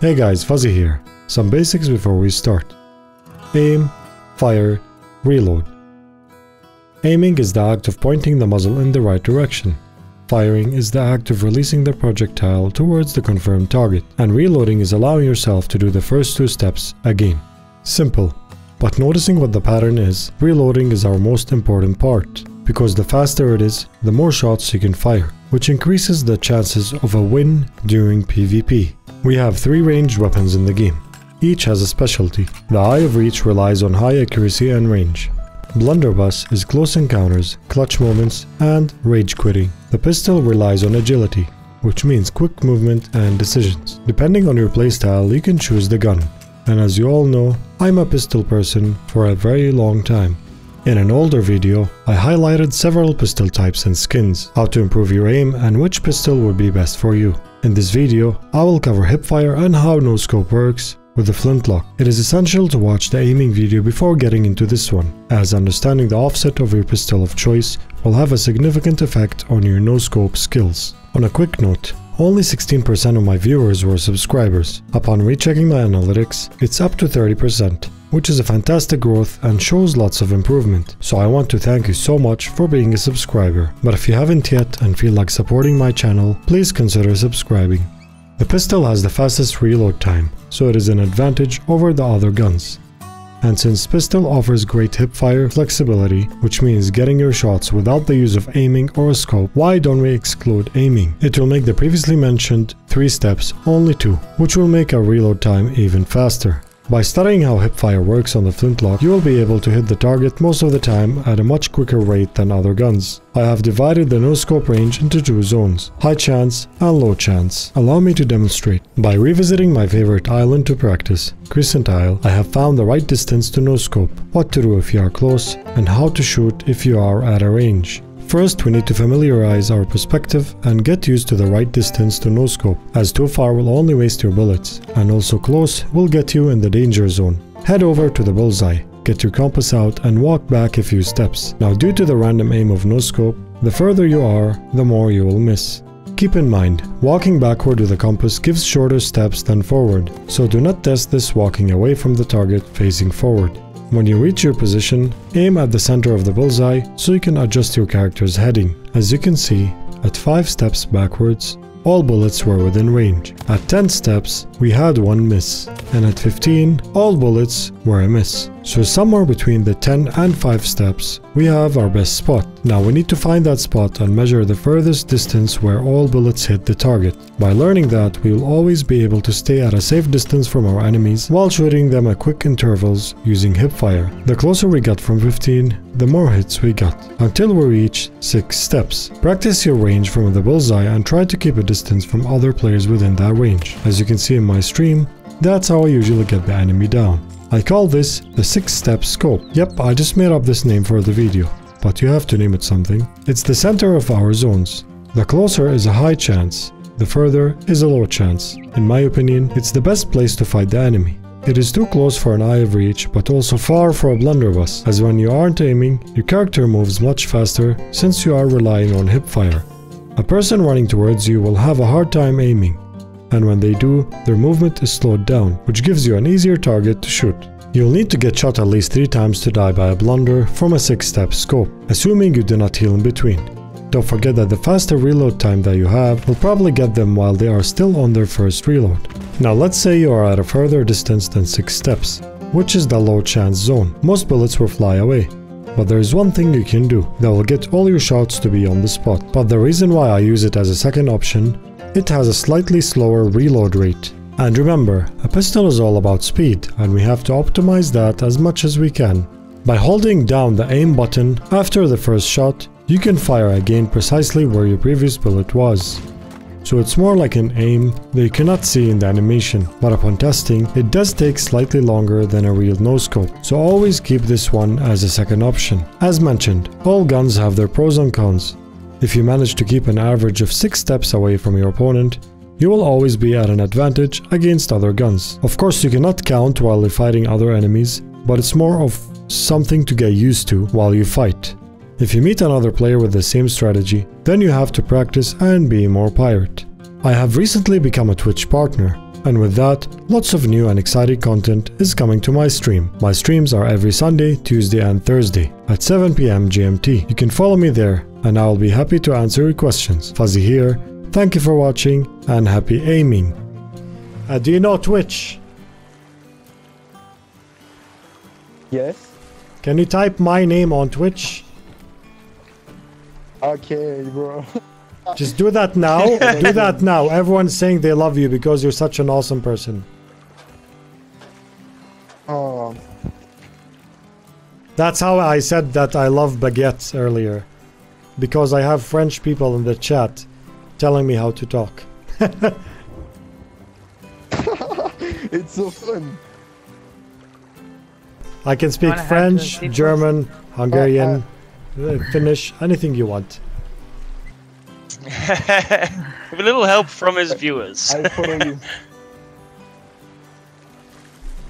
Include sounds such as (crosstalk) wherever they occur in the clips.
Hey guys, Phuzzy here. Some basics before we start. Aim, fire, reload. Aiming is the act of pointing the muzzle in the right direction. Firing is the act of releasing the projectile towards the confirmed target, and reloading is allowing yourself to do the first two steps again. Simple. But noticing what the pattern is, reloading is our most important part, because the faster it is, the more shots you can fire, which increases the chances of a win during PvP. We have three ranged weapons in the game. Each has a specialty. The Eye of Reach relies on high accuracy and range. Blunderbuss is close encounters, clutch moments, and rage quitting. The pistol relies on agility, which means quick movement and decisions. Depending on your playstyle, you can choose the gun. And as you all know, I'm a pistol person for a very long time. In an older video, I highlighted several pistol types and skins, how to improve your aim and which pistol would be best for you. In this video, I will cover hipfire and how no scope works, with the flintlock. It is essential to watch the aiming video before getting into this one, as understanding the offset of your pistol of choice will have a significant effect on your no-scope skills. On a quick note, only 16% of my viewers were subscribers. Upon rechecking my analytics, it's up to 30%, which is a fantastic growth and shows lots of improvement. So I want to thank you so much for being a subscriber. But if you haven't yet and feel like supporting my channel, please consider subscribing. The pistol has the fastest reload time, so it is an advantage over the other guns. And since pistol offers great hipfire flexibility, which means getting your shots without the use of aiming or a scope, why don't we exclude aiming? It will make the previously mentioned 3 steps only 2, which will make our reload time even faster. By studying how hipfire works on the flintlock, you will be able to hit the target most of the time at a much quicker rate than other guns. I have divided the no-scope range into two zones, high chance and low chance. Allow me to demonstrate. By revisiting my favorite island to practice, Crescent Isle, I have found the right distance to no-scope, what to do if you are close, and how to shoot if you are at a range. First, we need to familiarize our perspective and get used to the right distance to no-scope, as too far will only waste your bullets, and also close will get you in the danger zone. Head over to the bullseye, get your compass out and walk back a few steps. Now due to the random aim of no-scope, the further you are, the more you will miss. Keep in mind, walking backward with the compass gives shorter steps than forward, so do not test this walking away from the target facing forward. When you reach your position, aim at the center of the bullseye so you can adjust your character's heading. As you can see, at 5 steps backwards, all bullets were within range. At 10 steps, we had one miss, and at 15, all bullets were a miss. So somewhere between the 10 and 5 steps, we have our best spot. Now we need to find that spot and measure the furthest distance where all bullets hit the target. By learning that, we will always be able to stay at a safe distance from our enemies while shooting them at quick intervals using hipfire. The closer we got from 15, the more hits we got, until we reach 6 steps. Practice your range from the bullseye and try to keep a distance from other players within that range. As you can see in my stream, that's how I usually get the enemy down. I call this the 6-step scope. Yep, I just made up this name for the video, but you have to name it something. It's the center of our zones. The closer is a high chance, the further is a low chance. In my opinion, it's the best place to fight the enemy. It is too close for an eye of reach, but also far for a blunderbuss, as when you aren't aiming, your character moves much faster since you are relying on hip fire. A person running towards you will have a hard time aiming, and when they do, their movement is slowed down, which gives you an easier target to shoot. You'll need to get shot at least 3 times to die by a blunder from a 6-step scope, assuming you do not heal in between. Don't forget that the faster reload time that you have will probably get them while they are still on their first reload. Now let's say you are at a further distance than 6 steps, which is the low chance zone. Most bullets will fly away. But there is one thing you can do that will get all your shots to be on the spot. But the reason why I use it as a second option it has a slightly slower reload rate. And remember, a pistol is all about speed, and we have to optimize that as much as we can. By holding down the aim button after the first shot, you can fire again precisely where your previous bullet was. So it's more like an aim that you cannot see in the animation, but upon testing, it does take slightly longer than a real no-scope, so always keep this one as a second option. As mentioned, all guns have their pros and cons, if you manage to keep an average of 6 steps away from your opponent, you will always be at an advantage against other guns. Of course you cannot count while you're fighting other enemies, but it's more of something to get used to while you fight. If you meet another player with the same strategy, then you have to practice and be more pirate. I have recently become a Twitch partner, And with that, lots of new and exciting content is coming to my stream. My streams are every Sunday, Tuesday, and Thursday at 7 pm GMT. You can follow me there, and I will be happy to answer your questions. Phuzzy here. Thank you for watching, and happy aiming. Uh, do you know Twitch? Yes. Can you type my name on Twitch? Okay, bro. (laughs) Just do that now. (laughs) do that now. Everyone's saying they love you because you're such an awesome person. Oh, That's how I said that I love baguettes earlier. Because I have French people in the chat telling me how to talk. (laughs) it's so fun. I can speak French, some people? German, Hungarian, uh, Finnish, anything you want. (laughs) With a little help from his viewers. I follow you.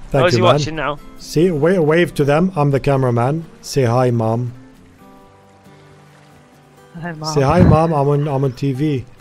Thank How's you, he man. watching now? See, wa- wave to them. I'm the cameraman. Say hi, mom. Hi, Mom. Say hi, mom. I'm on. I'm on TV.